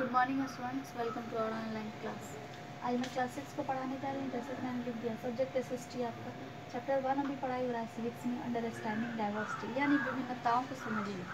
Good morning students welcome to our online class आज मैं class six को पढ़ाने जा रही हूँ, जैसे कि मैंने लिख दिया सब्जेक्ट एस एस टी आपका चैप्टर वन अभी पढ़ाई हो रहा है सिविक्स में अंडरस्टैंडिंग डाइवर्सिटी यानी विभिन्नताओं को समझिए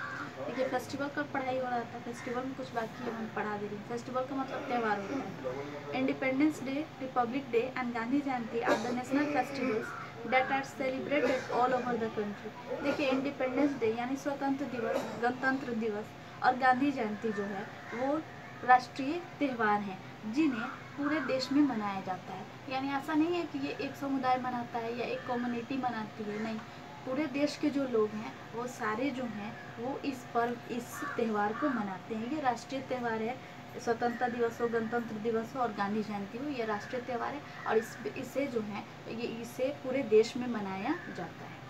देखिए फेस्टिवल का पढ़ाई हो रहा था फेस्टिवल में कुछ बाकी है मैं पढ़ा दे रही हूँ। फेस्टिवल का मतलब त्यौहार होता है। Independence day republic day and Gandhi Jayanti are the national festivals that are celebrated all over the country देखिए इंडिपेंडेंस डे यानी स्वतंत्र दिवस, गणतंत्र दिवस और गांधी जयंती जो है, वो राष्ट्रीय त्यौहार हैं, जिन्हें पूरे देश में मनाया जाता है। यानी ऐसा नहीं है कि ये एक समुदाय मनाता है या एक कम्युनिटी मनाती है, नहीं। पूरे देश के जो लोग हैं, वो सारे जो हैं, वो इस पर्व, इस त्यौहार को मनाते हैं। ये राष्ट्रीय त्यौहार है, स्वतंत्रता दिवस हो, गणतंत्र दिवस हो और गांधी जयंती हो, ये राष्ट्रीय त्यौहार है और इस, इसे जो है, ये इसे पूरे देश में मनाया जाता है।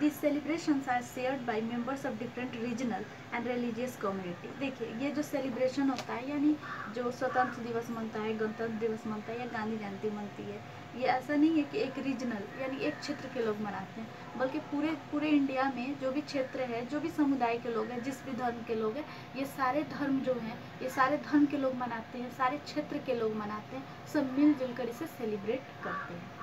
These celebrations are shared by members of different regional and religious community. देखिए, ये जो सेलिब्रेशन होता है, यानी जो स्वतंत्र दिवस मनता है, गणतंत्र दिवस मनता है या गांधी जयंती मनती है, ये ऐसा नहीं है कि एक रीजनल यानी एक क्षेत्र के लोग मनाते हैं, बल्कि पूरे पूरे इंडिया में जो भी क्षेत्र है, जो भी समुदाय के लोग हैं, जिस भी धर्म के लोग हैं, ये सारे धर्म जो हैं, ये सारे धर्म के लोग मनाते हैं, सारे क्षेत्र के लोग मनाते हैं, सब मिलजुल कर इसे सेलिब्रेट करते हैं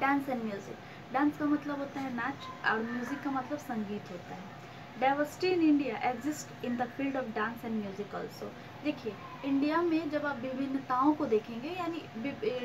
डांस एंड म्यूज़िक डांस का मतलब होता है नाच और म्यूज़िक का मतलब संगीत होता है। Diversity in India exist in the field of dance and music also देखिए इंडिया में जब आप विभिन्नताओं को देखेंगे, यानी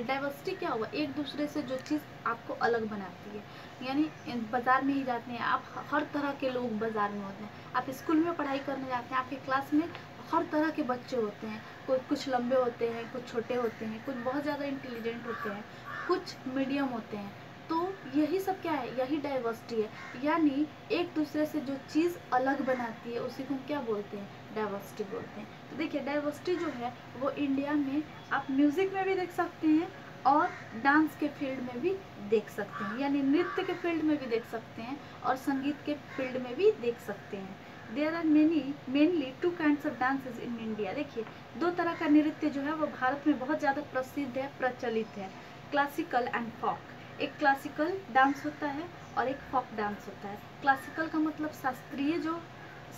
डाइवर्सिटी क्या हुआ? एक दूसरे से जो चीज़ आपको अलग बनाती है। यानी बाज़ार में ही जाते हैं, आप हर तरह के लोग बाज़ार में होते हैं। आप स्कूल में पढ़ाई करने जाते हैं, आपके क्लास में हर तरह के बच्चे होते हैं। कोई कुछ लंबे होते हैं, कुछ छोटे होते हैं, कुछ बहुत ज़्यादा इंटेलिजेंट होते हैं, कुछ मीडियम होते हैं। तो यही सब क्या है? यही डाइवर्सिटी है। यानी एक दूसरे से जो चीज़ अलग बनाती है, उसी को हम क्या बोलते हैं? डाइवर्सिटी बोलते हैं। तो देखिए डाइवर्सिटी जो है, वो इंडिया में आप म्यूज़िक में भी देख सकते हैं और डांस के फ़ील्ड में भी देख सकते हैं। यानी नृत्य के फ़ील्ड में भी देख सकते हैं और संगीत के फ़ील्ड में भी देख सकते हैं। There are many mainly two kind of dances in India देखिए, दो तरह का नृत्य जो है, वो भारत में बहुत ज़्यादा प्रसिद्ध है, प्रचलित है। क्लासिकल एंड फॉक एक क्लासिकल डांस होता है और एक फॉक डांस होता है। क्लासिकल का मतलब शास्त्रीय जो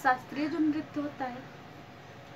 शास्त्रीय जो नृत्य होता है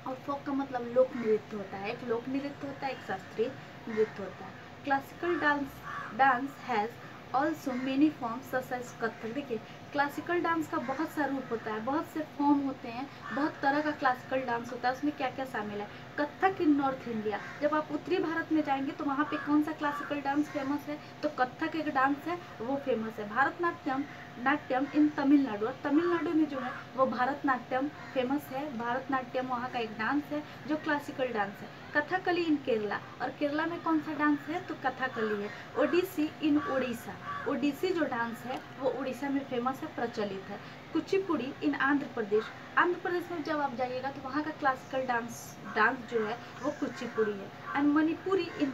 और फोक का मतलब लोक नृत्य होता है। एक लोक नृत्य होता है, एक शास्त्रीय नृत्य होता है। Classical dance dance has also many form such Kathak देखिए क्लासिकल डांस का बहुत सा रूप होता है, बहुत से फॉर्म होते हैं, बहुत तरह का क्लासिकल डांस होता है, उसमें क्या क्या शामिल है? कथक इन नॉर्थ इंडिया जब आप उत्तरी भारत में जाएँगे तो वहाँ पे कौन सा क्लासिकल डांस फ़ेमस है? तो कथक एक डांस है, वो फ़ेमस है। भारतनाट्यम नाट्यम इन तमिलनाडु। और तमिलनाडु में जो है, वो भारतनाट्यम फ़ेमस है। भारतनाट्यम वहाँ का एक डांस है, जो क्लासिकल डांस है। कथकली इन केरला। और केरला में कौन सा डांस है? तो कथकली है। ओडिसी इन उड़ीसा ओडिसी जो डांस है, वो उड़ीसा में फ़ेमस है, प्रचलित है। कुचिपुड़ी इन आंध्र प्रदेश। आंध्र प्रदेश में जब आप जाइएगा तो वहाँ का क्लासिकल डांस डांस जो है, वो कुचिपुड़ी है। एंड मणिपुरी इन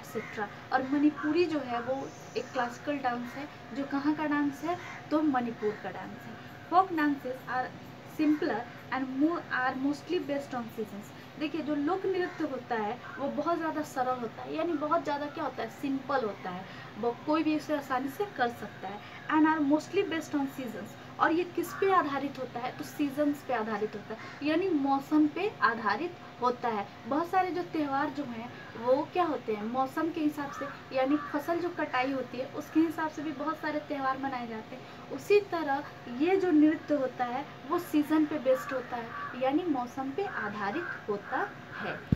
एक्सेट्रा और मणिपुरी जो है वो एक क्लासिकल डांस है, जो कहाँ का डांस है? तो मणिपुर का डांस है। Folk dances are simpler and more are mostly based on seasons देखिए, जो लोक नृत्य होता है, वो बहुत ज़्यादा सरल होता है। यानी बहुत ज़्यादा क्या होता है? सिंपल होता है। वो कोई भी इसे आसानी से कर सकता है। And are mostly based on seasons और ये किस पे आधारित होता है? तो सीजन्स पे आधारित होता है। यानी मौसम पे आधारित होता है। बहुत सारे जो त्यौहार जो हैं, वो क्या होते हैं? मौसम के हिसाब से, यानी फ़सल जो कटाई होती है, उसके हिसाब से भी बहुत सारे त्यौहार मनाए जाते हैं। उसी तरह ये जो नृत्य होता है, वो सीज़न पे बेस्ड होता है। यानी मौसम पे आधारित होता है।